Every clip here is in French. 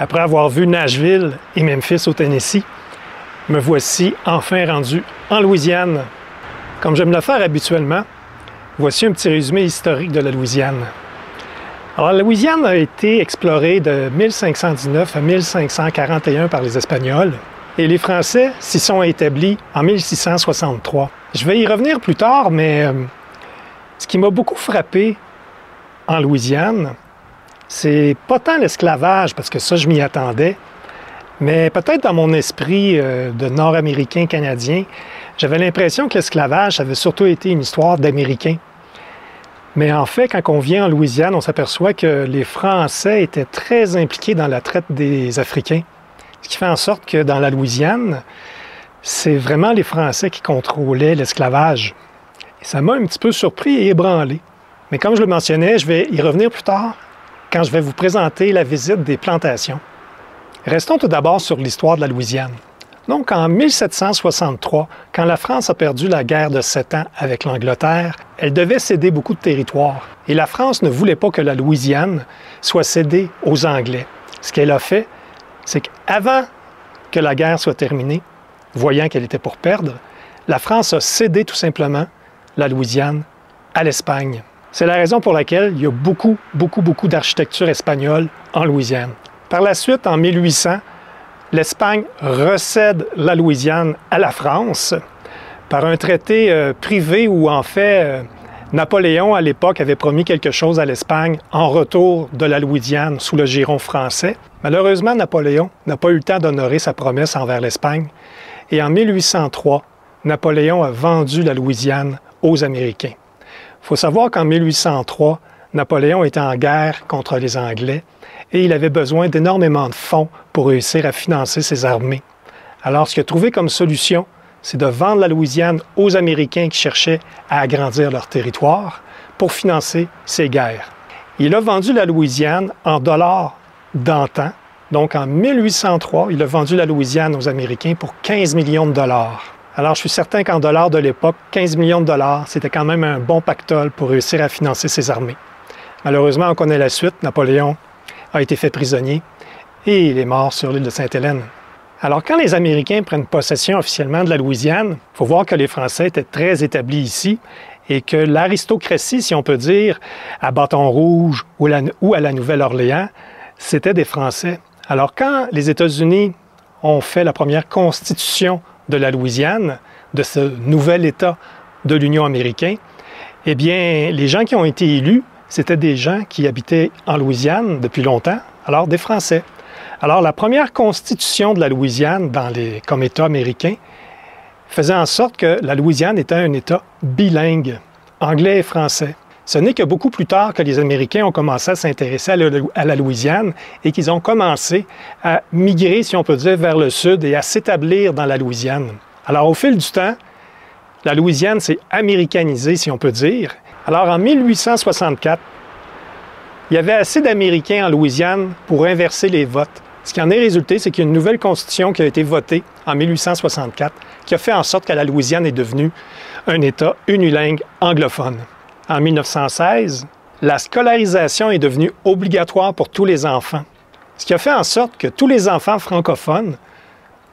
Après avoir vu Nashville et Memphis au Tennessee, me voici enfin rendu en Louisiane. Comme j'aime le faire habituellement, voici un petit résumé historique de la Louisiane. Alors, la Louisiane a été explorée de 1519 à 1541 par les Espagnols et les Français s'y sont établis en 1663. Je vais y revenir plus tard, mais euh, ce qui m'a beaucoup frappé en Louisiane, c'est pas tant l'esclavage, parce que ça, je m'y attendais, mais peut-être dans mon esprit euh, de Nord-Américain canadien, j'avais l'impression que l'esclavage avait surtout été une histoire d'Américains. Mais en fait, quand on vient en Louisiane, on s'aperçoit que les Français étaient très impliqués dans la traite des Africains. Ce qui fait en sorte que dans la Louisiane, c'est vraiment les Français qui contrôlaient l'esclavage. Et ça m'a un petit peu surpris et ébranlé. Mais comme je le mentionnais, je vais y revenir plus tard quand je vais vous présenter la visite des plantations. Restons tout d'abord sur l'histoire de la Louisiane. Donc, en 1763, quand la France a perdu la guerre de Sept Ans avec l'Angleterre, elle devait céder beaucoup de territoire. Et la France ne voulait pas que la Louisiane soit cédée aux Anglais. Ce qu'elle a fait, c'est qu'avant que la guerre soit terminée, voyant qu'elle était pour perdre, la France a cédé tout simplement la Louisiane à l'Espagne. C'est la raison pour laquelle il y a beaucoup, beaucoup, beaucoup d'architecture espagnole en Louisiane. Par la suite, en 1800, l'Espagne recède la Louisiane à la France par un traité euh, privé où, en fait, euh, Napoléon, à l'époque, avait promis quelque chose à l'Espagne en retour de la Louisiane sous le giron français. Malheureusement, Napoléon n'a pas eu le temps d'honorer sa promesse envers l'Espagne et en 1803, Napoléon a vendu la Louisiane aux Américains. Il faut savoir qu'en 1803, Napoléon était en guerre contre les Anglais et il avait besoin d'énormément de fonds pour réussir à financer ses armées. Alors, ce qu'il a trouvé comme solution, c'est de vendre la Louisiane aux Américains qui cherchaient à agrandir leur territoire pour financer ses guerres. Il a vendu la Louisiane en dollars d'antan. Donc, en 1803, il a vendu la Louisiane aux Américains pour 15 millions de dollars. Alors, je suis certain qu'en dollars de l'époque, 15 millions de dollars, c'était quand même un bon pactole pour réussir à financer ses armées. Malheureusement, on connaît la suite. Napoléon a été fait prisonnier et il est mort sur l'île de Sainte-Hélène. Alors, quand les Américains prennent possession officiellement de la Louisiane, il faut voir que les Français étaient très établis ici et que l'aristocratie, si on peut dire, à Bâton Rouge ou, à la Nouvelle-Orléans, c'était des Français. Alors, quand les États-Unis ont fait la première constitution de la Louisiane, de ce nouvel État de l'Union américaine, eh bien, les gens qui ont été élus, c'était des gens qui habitaient en Louisiane depuis longtemps, alors des Français. Alors, la première constitution de la Louisiane dans les, comme État américain faisait en sorte que la Louisiane était un État bilingue, anglais et français. Ce n'est que beaucoup plus tard que les Américains ont commencé à s'intéresser à, la Louisiane et qu'ils ont commencé à migrer, si on peut dire, vers le sud et à s'établir dans la Louisiane. Alors, au fil du temps, la Louisiane s'est américanisée, si on peut dire. Alors, en 1864, il y avait assez d'Américains en Louisiane pour inverser les votes. Ce qui en est résulté, c'est qu'il y a une nouvelle constitution qui a été votée en 1864 qui a fait en sorte que la Louisiane est devenue un État unilingue anglophone en 1916, la scolarisation est devenue obligatoire pour tous les enfants, ce qui a fait en sorte que tous les enfants francophones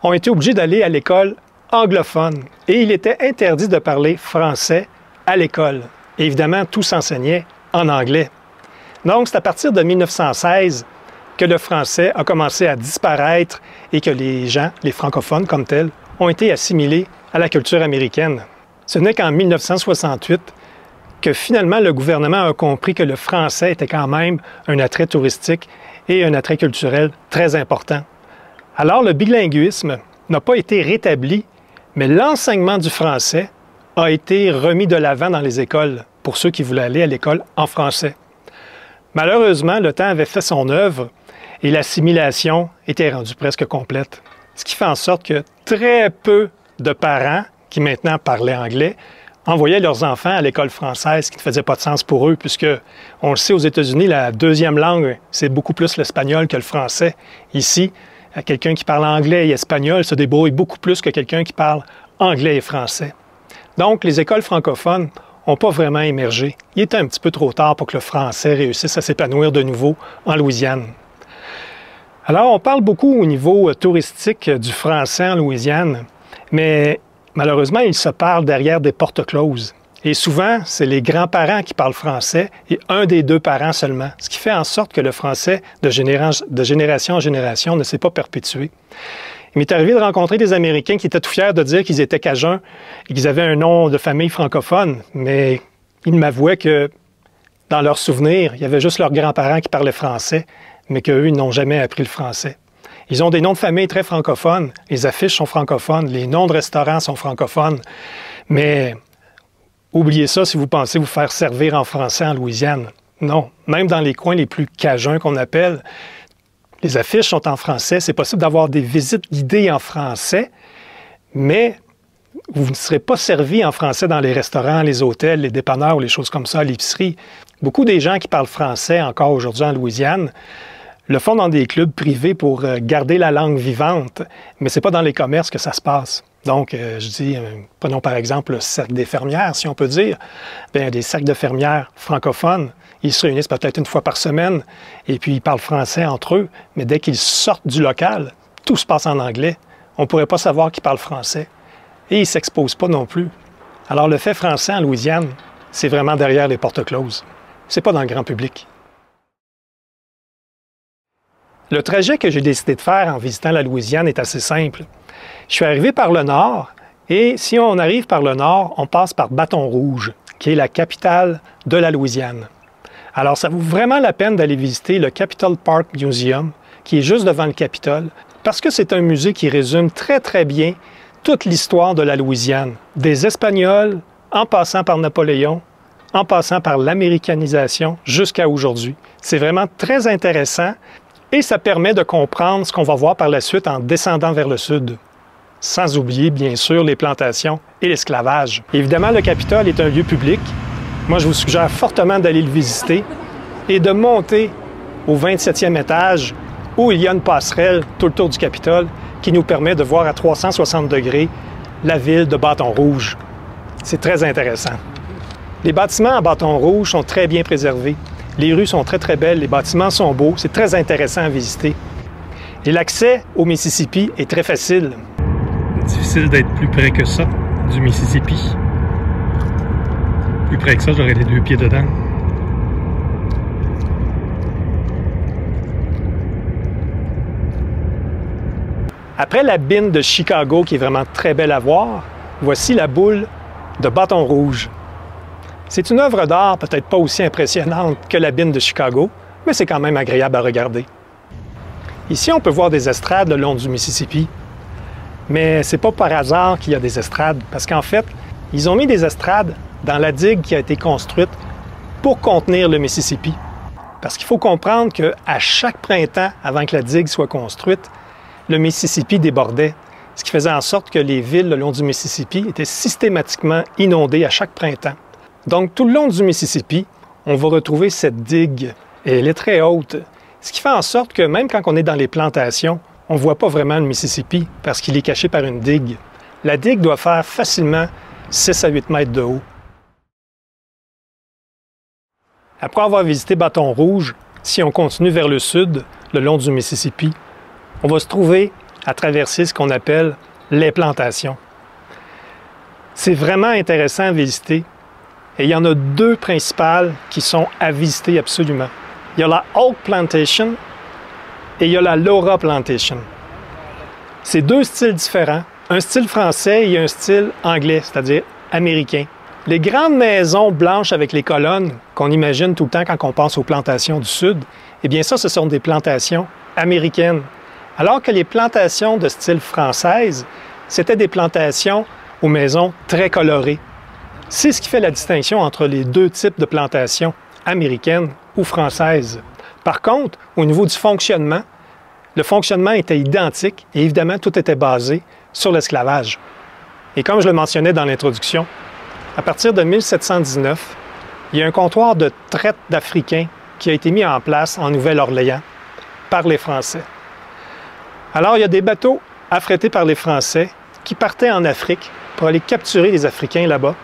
ont été obligés d'aller à l'école anglophone et il était interdit de parler français à l'école. évidemment, tout s'enseignait en anglais. Donc, c'est à partir de 1916 que le français a commencé à disparaître et que les gens, les francophones comme tels, ont été assimilés à la culture américaine. Ce n'est qu'en 1968 que finalement le gouvernement a compris que le français était quand même un attrait touristique et un attrait culturel très important. Alors le bilinguisme n'a pas été rétabli, mais l'enseignement du français a été remis de l'avant dans les écoles pour ceux qui voulaient aller à l'école en français. Malheureusement, le temps avait fait son œuvre et l'assimilation était rendue presque complète. Ce qui fait en sorte que très peu de parents qui maintenant parlaient anglais envoyaient leurs enfants à l'école française, ce qui ne faisait pas de sens pour eux, puisque, on le sait, aux États-Unis, la deuxième langue, c'est beaucoup plus l'espagnol que le français. Ici, quelqu'un qui parle anglais et espagnol se débrouille beaucoup plus que quelqu'un qui parle anglais et français. Donc, les écoles francophones n'ont pas vraiment émergé. Il était un petit peu trop tard pour que le français réussisse à s'épanouir de nouveau en Louisiane. Alors, on parle beaucoup au niveau euh, touristique du français en Louisiane, mais malheureusement, il se parle derrière des portes closes. Et souvent, c'est les grands-parents qui parlent français et un des deux parents seulement, ce qui fait en sorte que le français de, génération en génération ne s'est pas perpétué. Il m'est arrivé de rencontrer des Américains qui étaient tout fiers de dire qu'ils étaient cajuns et qu'ils avaient un nom de famille francophone, mais ils m'avouaient que dans leurs souvenirs, il y avait juste leurs grands-parents qui parlaient français mais qu'eux, ils n'ont jamais appris le français. Ils ont des noms de famille très francophones, les affiches sont francophones, les noms de restaurants sont francophones, mais oubliez ça si vous pensez vous faire servir en français en Louisiane. Non, même dans les coins les plus cajuns qu'on appelle, les affiches sont en français. C'est possible d'avoir des visites guidées en français, mais vous ne serez pas servi en français dans les restaurants, les hôtels, les dépanneurs ou les choses comme ça, l'épicerie. Beaucoup des gens qui parlent français encore aujourd'hui en Louisiane le font dans des clubs privés pour euh, garder la langue vivante, mais ce n'est pas dans les commerces que ça se passe. Donc, euh, je dis, euh, prenons par exemple le cercle des fermières, si on peut dire. Bien, des cercles de fermières francophones, ils se réunissent peut-être une fois par semaine et puis ils parlent français entre eux, mais dès qu'ils sortent du local, tout se passe en anglais. On ne pourrait pas savoir qu'ils parlent français. Et ils ne s'exposent pas non plus. Alors, le fait français en Louisiane, c'est vraiment derrière les portes closes. C'est pas dans le grand public. Le trajet que j'ai décidé de faire en visitant la Louisiane est assez simple. Je suis arrivé par le nord et si on arrive par le nord, on passe par Bâton Rouge, qui est la capitale de la Louisiane. Alors ça vaut vraiment la peine d'aller visiter le Capitol Park Museum, qui est juste devant le Capitole, parce que c'est un musée qui résume très très bien toute l'histoire de la Louisiane, des Espagnols en passant par Napoléon, en passant par l'américanisation jusqu'à aujourd'hui. C'est vraiment très intéressant et ça permet de comprendre ce qu'on va voir par la suite en descendant vers le sud. Sans oublier, bien sûr, les plantations et l'esclavage. Évidemment, le Capitole est un lieu public. Moi, je vous suggère fortement d'aller le visiter et de monter au 27e étage où il y a une passerelle tout le tour du Capitole qui nous permet de voir à 360 degrés la ville de Bâton Rouge. C'est très intéressant. Les bâtiments en bâton rouge sont très bien préservés. Les rues sont très, très belles, les bâtiments sont beaux, c'est très intéressant à visiter. Et l'accès au Mississippi est très facile. Difficile d'être plus près que ça du Mississippi. Plus près que ça, j'aurais les deux pieds dedans. Après la bine de Chicago, qui est vraiment très belle à voir, voici la boule de Bâton Rouge. C'est une œuvre d'art peut-être pas aussi impressionnante que la bine de Chicago, mais c'est quand même agréable à regarder. Ici, on peut voir des estrades le long du Mississippi, mais c'est pas par hasard qu'il y a des estrades, parce qu'en fait, ils ont mis des estrades dans la digue qui a été construite pour contenir le Mississippi. Parce qu'il faut comprendre qu'à chaque printemps, avant que la digue soit construite, le Mississippi débordait, ce qui faisait en sorte que les villes le long du Mississippi étaient systématiquement inondées à chaque printemps. Donc, tout le long du Mississippi, on va retrouver cette digue. Et elle est très haute, ce qui fait en sorte que même quand on est dans les plantations, on ne voit pas vraiment le Mississippi parce qu'il est caché par une digue. La digue doit faire facilement 6 à 8 mètres de haut. Après avoir visité Bâton Rouge, si on continue vers le sud, le long du Mississippi, on va se trouver à traverser ce qu'on appelle les plantations. C'est vraiment intéressant à visiter et il y en a deux principales qui sont à visiter absolument. Il y a la Oak Plantation et il y a la Laura Plantation. C'est deux styles différents, un style français et un style anglais, c'est-à-dire américain. Les grandes maisons blanches avec les colonnes qu'on imagine tout le temps quand on pense aux plantations du Sud, eh bien ça, ce sont des plantations américaines. Alors que les plantations de style française, c'était des plantations aux maisons très colorées, c'est ce qui fait la distinction entre les deux types de plantations, américaines ou françaises. Par contre, au niveau du fonctionnement, le fonctionnement était identique et évidemment, tout était basé sur l'esclavage. Et comme je le mentionnais dans l'introduction, à partir de 1719, il y a un comptoir de traite d'Africains qui a été mis en place en Nouvelle-Orléans par les Français. Alors, il y a des bateaux affrétés par les Français qui partaient en Afrique pour aller capturer les Africains là-bas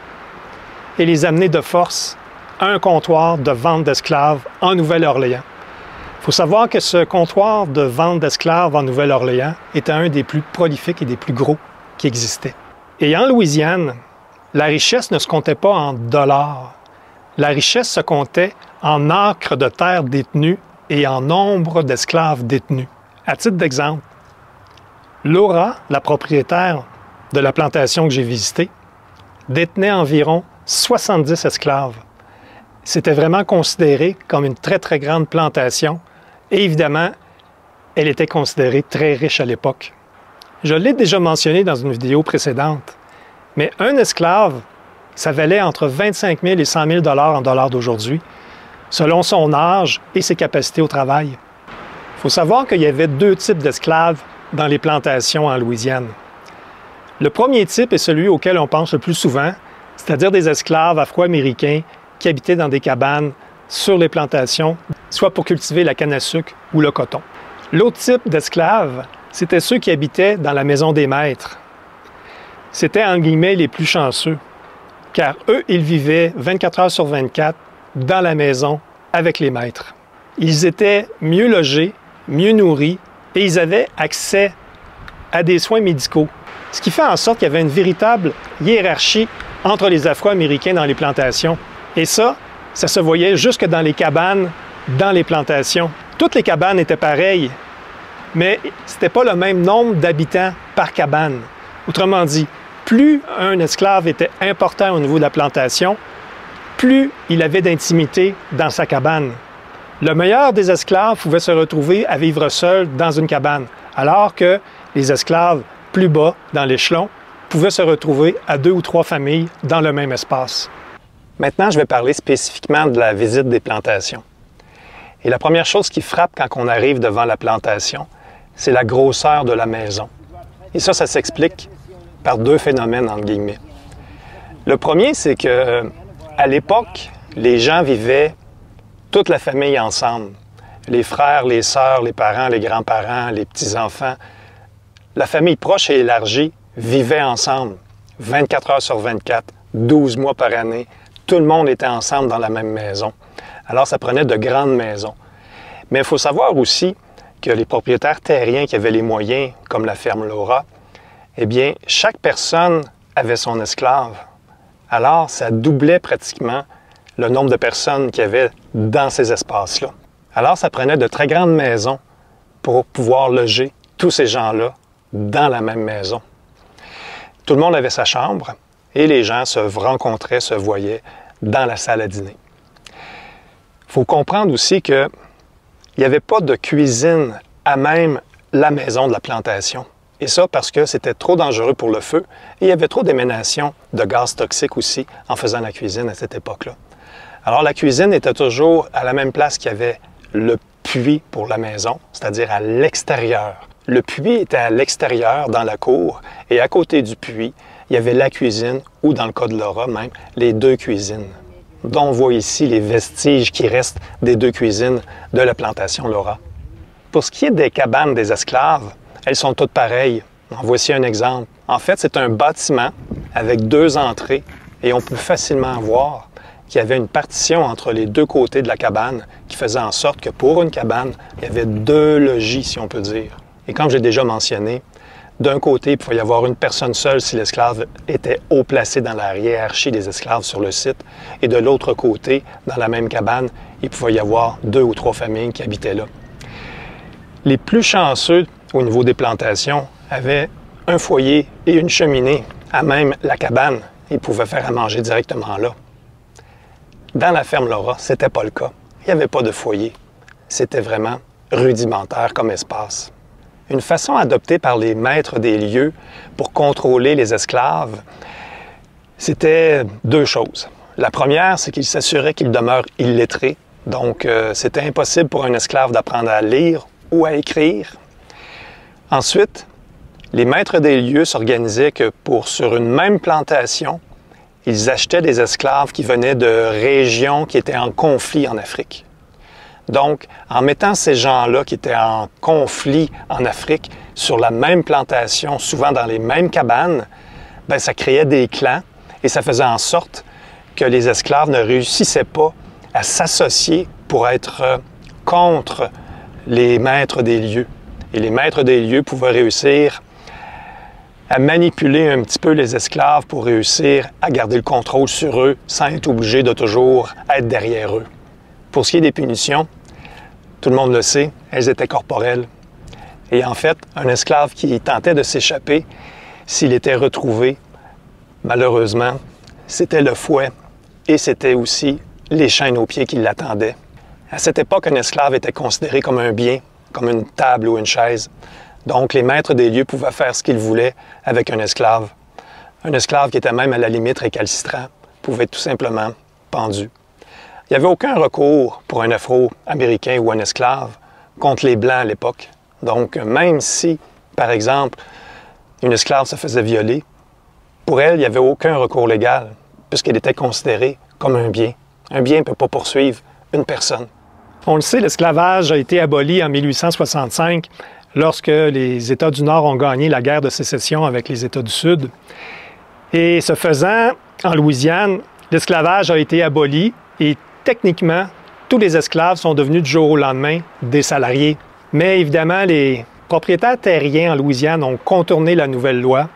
les amener de force à un comptoir de vente d'esclaves en Nouvelle-Orléans. Il faut savoir que ce comptoir de vente d'esclaves en Nouvelle-Orléans était un des plus prolifiques et des plus gros qui existaient. Et en Louisiane, la richesse ne se comptait pas en dollars. La richesse se comptait en acres de terre détenus et en nombre d'esclaves détenus. À titre d'exemple, Laura, la propriétaire de la plantation que j'ai visitée, détenait environ 70 esclaves. C'était vraiment considéré comme une très, très grande plantation et évidemment, elle était considérée très riche à l'époque. Je l'ai déjà mentionné dans une vidéo précédente, mais un esclave, ça valait entre 25 000 et 100 000 dollars en dollars d'aujourd'hui, selon son âge et ses capacités au travail. Il faut savoir qu'il y avait deux types d'esclaves dans les plantations en Louisiane. Le premier type est celui auquel on pense le plus souvent, c'est-à-dire des esclaves afro-américains qui habitaient dans des cabanes sur les plantations, soit pour cultiver la canne à sucre ou le coton. L'autre type d'esclaves, c'était ceux qui habitaient dans la maison des maîtres. C'était en guillemets les plus chanceux, car eux, ils vivaient 24 heures sur 24 dans la maison avec les maîtres. Ils étaient mieux logés, mieux nourris et ils avaient accès à des soins médicaux, ce qui fait en sorte qu'il y avait une véritable hiérarchie entre les Afro-Américains dans les plantations. Et ça, ça se voyait jusque dans les cabanes, dans les plantations. Toutes les cabanes étaient pareilles, mais ce n'était pas le même nombre d'habitants par cabane. Autrement dit, plus un esclave était important au niveau de la plantation, plus il avait d'intimité dans sa cabane. Le meilleur des esclaves pouvait se retrouver à vivre seul dans une cabane, alors que les esclaves plus bas dans l'échelon pouvaient se retrouver à deux ou trois familles dans le même espace. Maintenant, je vais parler spécifiquement de la visite des plantations. Et la première chose qui frappe quand on arrive devant la plantation, c'est la grosseur de la maison. Et ça, ça s'explique par deux phénomènes, entre guillemets. Le premier, c'est que à l'époque, les gens vivaient toute la famille ensemble. Les frères, les sœurs, les parents, les grands-parents, les petits-enfants. La famille proche et élargie vivait ensemble, 24 heures sur 24, 12 mois par année. Tout le monde était ensemble dans la même maison. Alors, ça prenait de grandes maisons. Mais il faut savoir aussi que les propriétaires terriens qui avaient les moyens, comme la ferme Laura, eh bien, chaque personne avait son esclave. Alors, ça doublait pratiquement le nombre de personnes qu'il y avait dans ces espaces-là. Alors, ça prenait de très grandes maisons pour pouvoir loger tous ces gens-là dans la même maison. Tout le monde avait sa chambre et les gens se rencontraient, se voyaient dans la salle à dîner. Il faut comprendre aussi qu'il n'y avait pas de cuisine à même la maison de la plantation. Et ça parce que c'était trop dangereux pour le feu et il y avait trop d'éménation de gaz toxiques aussi en faisant la cuisine à cette époque-là. Alors la cuisine était toujours à la même place qu'il y avait le puits pour la maison, c'est-à-dire à, l'extérieur. Le puits était à l'extérieur, dans la cour, et à côté du puits, il y avait la cuisine, ou dans le cas de Laura même, les deux cuisines, dont on voit ici les vestiges qui restent des deux cuisines de la plantation Laura. Pour ce qui est des cabanes des esclaves, elles sont toutes pareilles. En voici un exemple. En fait, c'est un bâtiment avec deux entrées, et on peut facilement voir qu'il y avait une partition entre les deux côtés de la cabane qui faisait en sorte que pour une cabane, il y avait deux logis, si on peut dire. Et comme j'ai déjà mentionné, d'un côté, il pouvait y avoir une personne seule si l'esclave était haut placé dans la hiérarchie des esclaves sur le site. Et de l'autre côté, dans la même cabane, il pouvait y avoir deux ou trois familles qui habitaient là. Les plus chanceux au niveau des plantations avaient un foyer et une cheminée à même la cabane. Ils pouvaient faire à manger directement là. Dans la ferme Laura, ce n'était pas le cas. Il n'y avait pas de foyer. C'était vraiment rudimentaire comme espace. Une façon adoptée par les maîtres des lieux pour contrôler les esclaves, c'était deux choses. La première, c'est qu'ils s'assuraient qu'ils demeurent illettrés. Donc, euh, c'était impossible pour un esclave d'apprendre à lire ou à écrire. Ensuite, les maîtres des lieux s'organisaient que pour sur une même plantation, ils achetaient des esclaves qui venaient de régions qui étaient en conflit en Afrique. Donc, en mettant ces gens-là qui étaient en conflit en Afrique sur la même plantation, souvent dans les mêmes cabanes, bien, ça créait des clans et ça faisait en sorte que les esclaves ne réussissaient pas à s'associer pour être euh, contre les maîtres des lieux. Et les maîtres des lieux pouvaient réussir à manipuler un petit peu les esclaves pour réussir à garder le contrôle sur eux sans être obligé de toujours être derrière eux. Pour ce qui est des punitions, tout le monde le sait, elles étaient corporelles. Et en fait, un esclave qui tentait de s'échapper, s'il était retrouvé, malheureusement, c'était le fouet et c'était aussi les chaînes aux pieds qui l'attendaient. À cette époque, un esclave était considéré comme un bien, comme une table ou une chaise. Donc, les maîtres des lieux pouvaient faire ce qu'ils voulaient avec un esclave. Un esclave qui était même à la limite récalcitrant pouvait être tout simplement pendu. Il n'y avait aucun recours pour un afro-américain ou un esclave contre les Blancs à l'époque. Donc, même si, par exemple, une esclave se faisait violer, pour elle, il n'y avait aucun recours légal, puisqu'elle était considérée comme un bien. Un bien ne peut pas poursuivre une personne. On le sait, l'esclavage a été aboli en 1865 lorsque les États du Nord ont gagné la guerre de sécession avec les États du Sud. Et ce faisant, en Louisiane, l'esclavage a été aboli et techniquement, tous les esclaves sont devenus du jour au lendemain des salariés. Mais évidemment, les propriétaires terriens en Louisiane ont contourné la nouvelle loi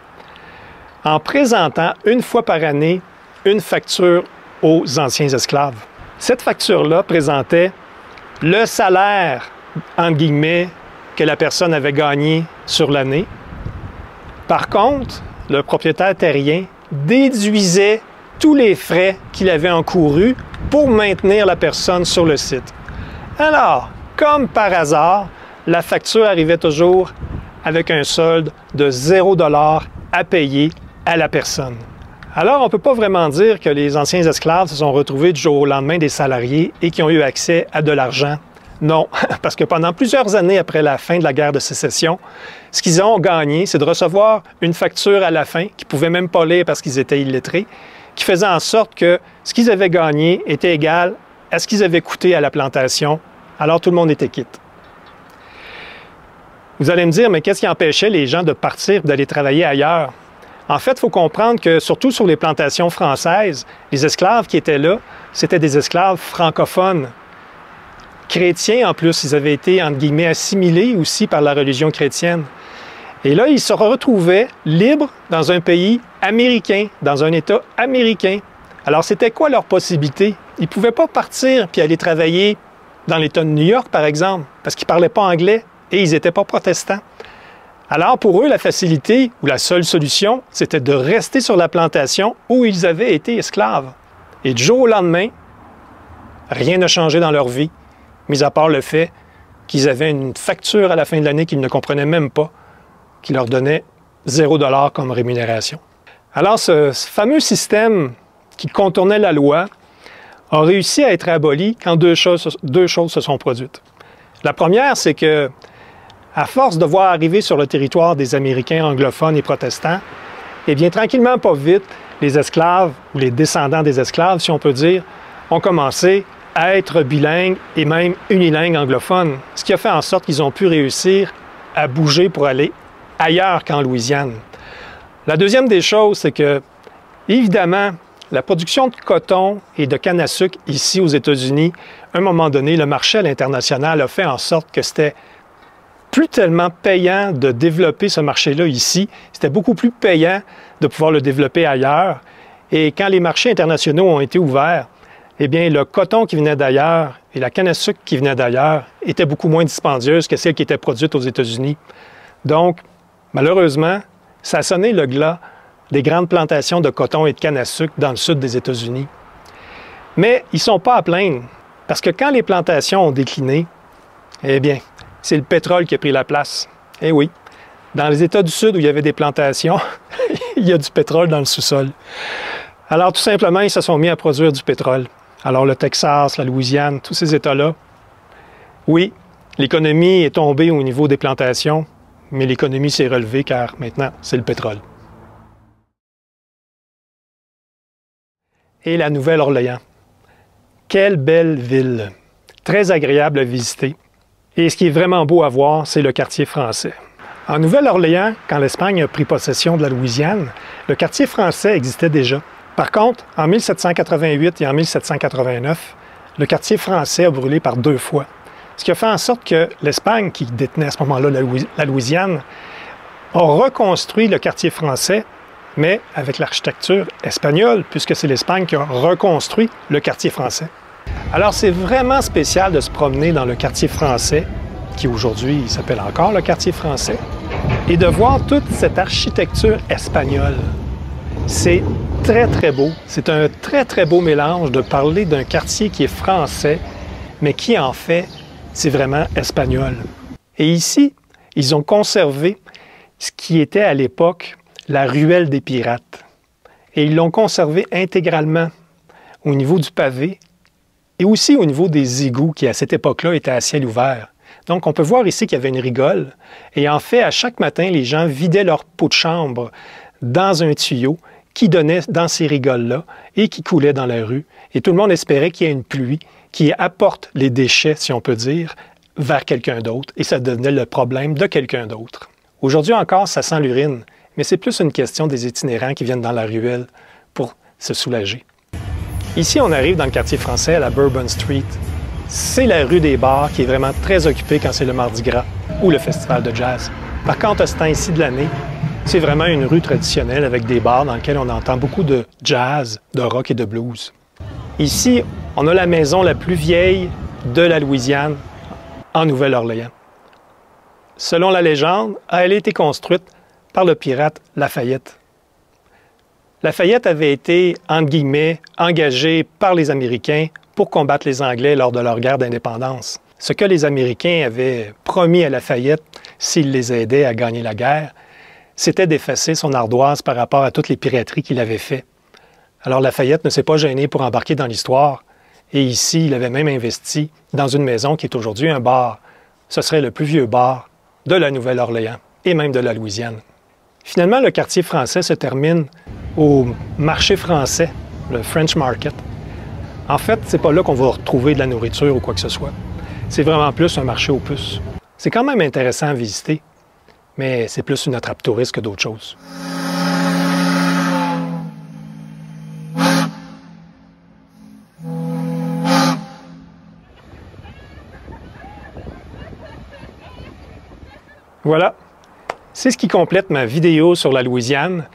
en présentant une fois par année une facture aux anciens esclaves. Cette facture-là présentait le salaire, entre guillemets, que la personne avait gagné sur l'année. Par contre, le propriétaire terrien déduisait tous les frais qu'il avait encourus pour maintenir la personne sur le site. Alors, comme par hasard, la facture arrivait toujours avec un solde de 0 à payer à la personne. Alors, on ne peut pas vraiment dire que les anciens esclaves se sont retrouvés du jour au lendemain des salariés et qui ont eu accès à de l'argent non, parce que pendant plusieurs années après la fin de la guerre de sécession, ce qu'ils ont gagné, c'est de recevoir une facture à la fin, qu'ils ne pouvaient même pas lire parce qu'ils étaient illettrés, qui faisait en sorte que ce qu'ils avaient gagné était égal à ce qu'ils avaient coûté à la plantation. Alors tout le monde était quitte. Vous allez me dire, mais qu'est-ce qui empêchait les gens de partir, d'aller travailler ailleurs? En fait, il faut comprendre que, surtout sur les plantations françaises, les esclaves qui étaient là, c'était des esclaves francophones chrétiens en plus. Ils avaient été, entre guillemets, assimilés aussi par la religion chrétienne. Et là, ils se retrouvaient libres dans un pays américain, dans un État américain. Alors, c'était quoi leur possibilité? Ils ne pouvaient pas partir puis aller travailler dans l'État de New York, par exemple, parce qu'ils ne parlaient pas anglais et ils n'étaient pas protestants. Alors, pour eux, la facilité ou la seule solution, c'était de rester sur la plantation où ils avaient été esclaves. Et du jour au lendemain, rien n'a changé dans leur vie mis à part le fait qu'ils avaient une facture à la fin de l'année qu'ils ne comprenaient même pas, qui leur donnait 0 comme rémunération. Alors, ce, fameux système qui contournait la loi a réussi à être aboli quand deux choses, deux choses se sont produites. La première, c'est que, à force de voir arriver sur le territoire des Américains anglophones et protestants, eh bien, tranquillement, pas vite, les esclaves, ou les descendants des esclaves, si on peut dire, ont commencé être bilingue et même unilingue anglophone, ce qui a fait en sorte qu'ils ont pu réussir à bouger pour aller ailleurs qu'en Louisiane. La deuxième des choses, c'est que, évidemment, la production de coton et de canne à sucre ici aux États-Unis, à un moment donné, le marché à l'international a fait en sorte que c'était plus tellement payant de développer ce marché-là ici, c'était beaucoup plus payant de pouvoir le développer ailleurs. Et quand les marchés internationaux ont été ouverts, eh bien, le coton qui venait d'ailleurs et la canne à sucre qui venait d'ailleurs étaient beaucoup moins dispendieuses que celle qui était produite aux États-Unis. Donc, malheureusement, ça a sonné le glas des grandes plantations de coton et de canne à sucre dans le sud des États-Unis. Mais ils ne sont pas à plaindre, parce que quand les plantations ont décliné, eh bien, c'est le pétrole qui a pris la place. Eh oui, dans les États du Sud où il y avait des plantations, il y a du pétrole dans le sous-sol. Alors, tout simplement, ils se sont mis à produire du pétrole. Alors le Texas, la Louisiane, tous ces États-là, oui, l'économie est tombée au niveau des plantations, mais l'économie s'est relevée car maintenant, c'est le pétrole. Et la Nouvelle-Orléans. Quelle belle ville! Très agréable à visiter. Et ce qui est vraiment beau à voir, c'est le quartier français. En Nouvelle-Orléans, quand l'Espagne a pris possession de la Louisiane, le quartier français existait déjà. Par contre, en 1788 et en 1789, le quartier français a brûlé par deux fois. Ce qui a fait en sorte que l'Espagne, qui détenait à ce moment-là la Louisiane, a reconstruit le quartier français, mais avec l'architecture espagnole, puisque c'est l'Espagne qui a reconstruit le quartier français. Alors c'est vraiment spécial de se promener dans le quartier français, qui aujourd'hui s'appelle encore le quartier français, et de voir toute cette architecture espagnole. C'est très, très beau. C'est un très, très beau mélange de parler d'un quartier qui est français, mais qui, en fait, c'est vraiment espagnol. Et ici, ils ont conservé ce qui était à l'époque la ruelle des pirates. Et ils l'ont conservé intégralement au niveau du pavé et aussi au niveau des égouts qui, à cette époque-là, étaient à ciel ouvert. Donc, on peut voir ici qu'il y avait une rigole. Et en fait, à chaque matin, les gens vidaient leur pot de chambre dans un tuyau qui donnait dans ces rigoles-là et qui coulait dans la rue. Et tout le monde espérait qu'il y ait une pluie qui apporte les déchets, si on peut dire, vers quelqu'un d'autre. Et ça devenait le problème de quelqu'un d'autre. Aujourd'hui encore, ça sent l'urine, mais c'est plus une question des itinérants qui viennent dans la ruelle pour se soulager. Ici, on arrive dans le quartier français, à la Bourbon Street. C'est la rue des bars qui est vraiment très occupée quand c'est le Mardi Gras ou le festival de jazz. Par contre, à ce temps-ci de l'année, c'est vraiment une rue traditionnelle avec des bars dans lesquels on entend beaucoup de jazz, de rock et de blues. Ici, on a la maison la plus vieille de la Louisiane, en Nouvelle-Orléans. Selon la légende, elle a été construite par le pirate Lafayette. Lafayette avait été, entre guillemets, engagé par les Américains pour combattre les Anglais lors de leur guerre d'indépendance. Ce que les Américains avaient promis à Lafayette s'il les aidait à gagner la guerre, c'était d'effacer son ardoise par rapport à toutes les pirateries qu'il avait faites. Alors Lafayette ne s'est pas gêné pour embarquer dans l'histoire, et ici, il avait même investi dans une maison qui est aujourd'hui un bar. Ce serait le plus vieux bar de la Nouvelle-Orléans et même de la Louisiane. Finalement, le quartier français se termine au marché français, le French Market. En fait, c'est pas là qu'on va retrouver de la nourriture ou quoi que ce soit. C'est vraiment plus un marché aux puces. C'est quand même intéressant à visiter, mais c'est plus une attrape touriste que d'autres choses. Voilà, c'est ce qui complète ma vidéo sur la Louisiane.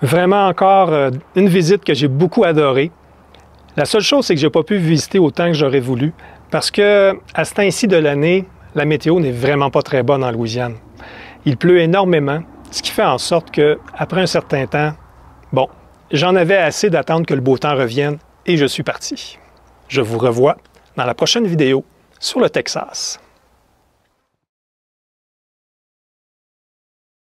Vraiment encore euh, une visite que j'ai beaucoup adorée. La seule chose, c'est que je n'ai pas pu visiter autant que j'aurais voulu parce que à ce temps-ci de l'année, la météo n'est vraiment pas très bonne en Louisiane. Il pleut énormément, ce qui fait en sorte que, après un certain temps, bon, j'en avais assez d'attendre que le beau temps revienne et je suis parti. Je vous revois dans la prochaine vidéo sur le Texas.